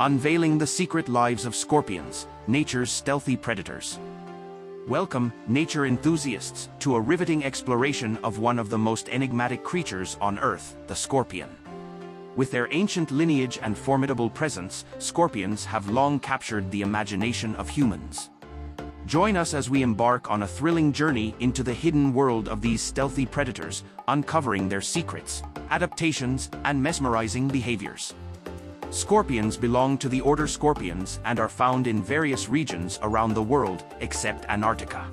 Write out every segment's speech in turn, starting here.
unveiling the secret lives of scorpions, nature's stealthy predators. Welcome, nature enthusiasts, to a riveting exploration of one of the most enigmatic creatures on Earth, the scorpion. With their ancient lineage and formidable presence, scorpions have long captured the imagination of humans. Join us as we embark on a thrilling journey into the hidden world of these stealthy predators, uncovering their secrets, adaptations, and mesmerizing behaviors. Scorpiones belong to the order Scorpions and are found in various regions around the world, except Antarctica.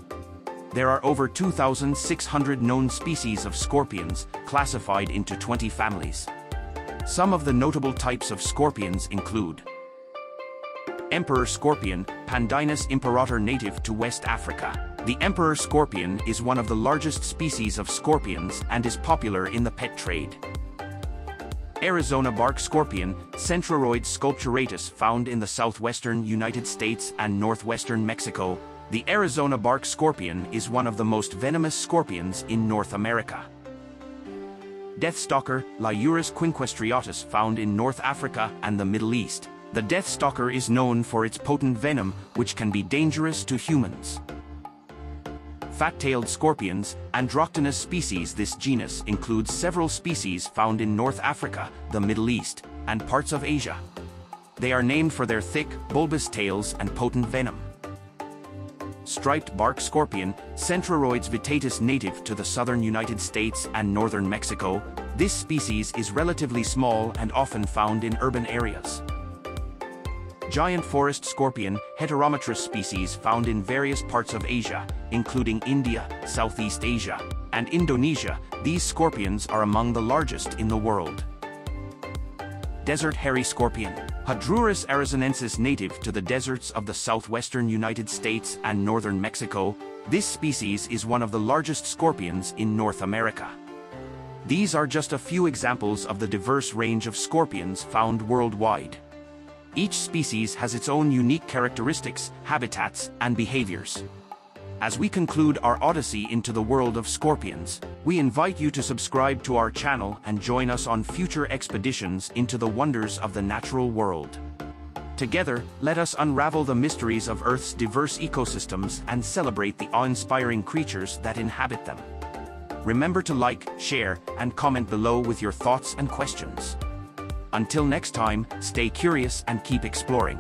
There are over 2,600 known species of scorpions, classified into 20 families. Some of the notable types of scorpions include Emperor scorpion, Pandinus imperator native to West Africa. The emperor scorpion is one of the largest species of scorpions and is popular in the pet trade. Arizona bark scorpion, Centruroides sculpturatus found in the southwestern United States and northwestern Mexico. The Arizona bark scorpion is one of the most venomous scorpions in North America. Deathstalker, Leiurus quinquestriatus found in North Africa and the Middle East. The Deathstalker is known for its potent venom, which can be dangerous to humans. Fat-tailed scorpions, Androctonus species This genus includes several species found in North Africa, the Middle East, and parts of Asia. They are named for their thick, bulbous tails and potent venom striped bark scorpion, Centruroides vittatus native to the southern United States and northern Mexico, this species is relatively small and often found in urban areas. Giant forest scorpion, Heterometrus species found in various parts of Asia, including India, Southeast Asia, and Indonesia, these scorpions are among the largest in the world. Desert hairy scorpion, Hadrurus arizonensis native to the deserts of the southwestern United States and northern Mexico, this species is one of the largest scorpions in North America. These are just a few examples of the diverse range of scorpions found worldwide. Each species has its own unique characteristics, habitats, and behaviors. As we conclude our odyssey into the world of scorpions, we invite you to subscribe to our channel and join us on future expeditions into the wonders of the natural world. Together, let us unravel the mysteries of Earth's diverse ecosystems and celebrate the awe-inspiring creatures that inhabit them. Remember to like, share, and comment below with your thoughts and questions. Until next time, stay curious and keep exploring.